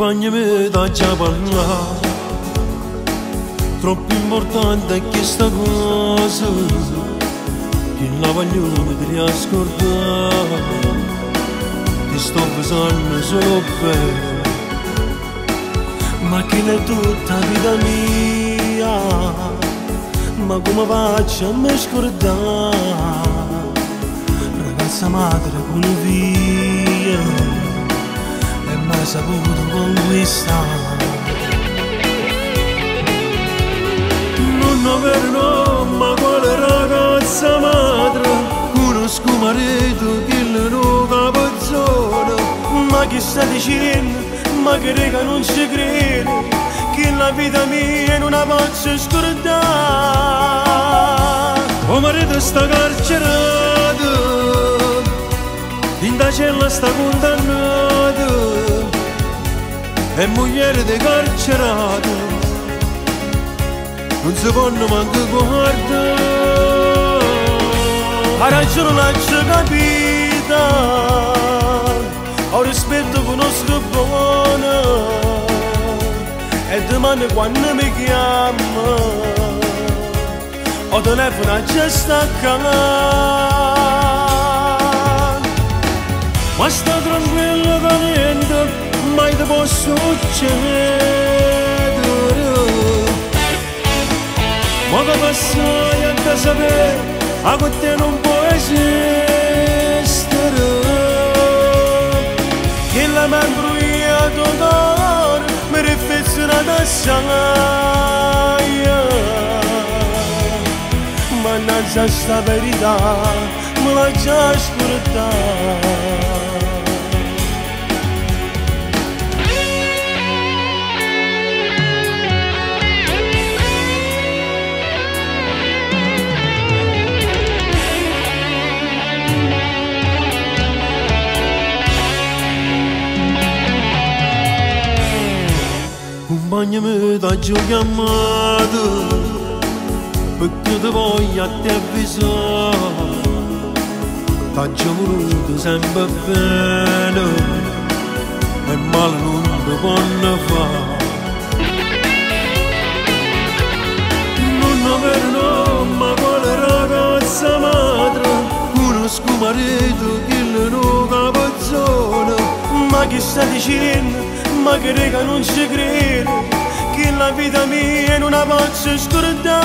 Accompagnami da già parlare Troppo importante è questa cosa Che la voglio di ascoltare Ti sto pensando solo bene Ma che è tutta vita mia? Ma come faccio a me scordare? Ragazza madre con via E mai saputo conquistare Non per ma quale ragazza madre? Conosco marito che le non capozzone Ma chi sta dicendo, ma che rega non ci crede Che la vita mia non la posso scordare O marito sta carcerato. In da cella sta condannato E moglie di carcerato non si possono manco guardare ha ragione non c'è capita ho rispetto conosco buono e domani quando mi chiama ho telefono a già staccare ma sta mai ti può succedere ma che passai a casa per a con te non può esistere che la man bruiato d'oro mi riflessiona da saia Accompagnami da giù chiamato Perché ti voglio a te avvisare T'ho già voluto sempre bene E male non ti può fare Non per no, ma quale ragazza madre Conosco marito che le non capazzone Ma chi sta dicendo ma che rega non ci crede che la vita mia non la posso scordare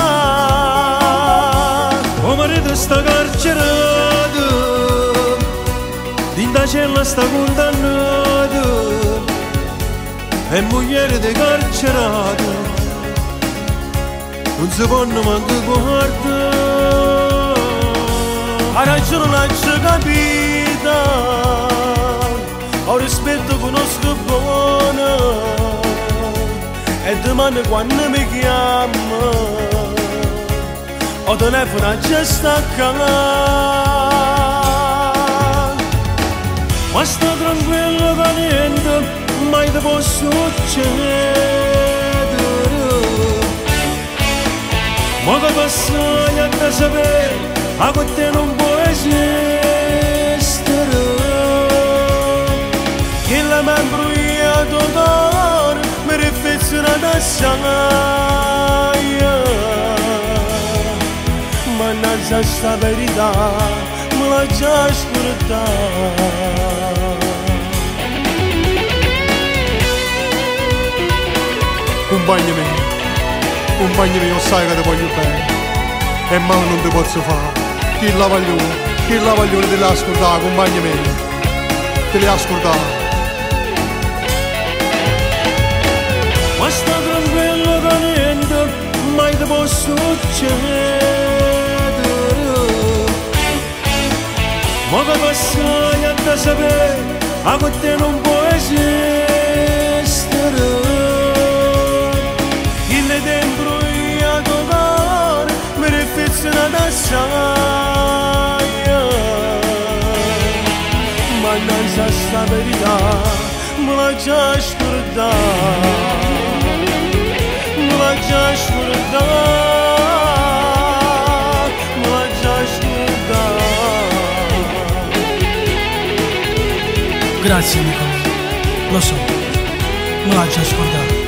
o marito sta carcerato in da cella sta condannato e moglie di carcerato non si possono manco guardare ha ragione non c'è mă negoană mi chiama. O telefon acesta cal Ma sta tranquillo che niente mai te può succedere Ma che passaglia da sapere a te non sana ya Mana zašta verida mlađaš vrta Accompagnami, accompagnami, io sai che ti voglio bene E ma non ti posso fare Chi la voglio, chi la voglio te la ascoltare, accompagnami Te la ascoltare mai ti può succedere Ma che passai a te sapere a con te non può esistere Il dentro io cuore mi riflessiona da Mannaggia sta verità Mulacaş burada Mulacaş burada Grazie Nicola, lo so, Mulacaş burada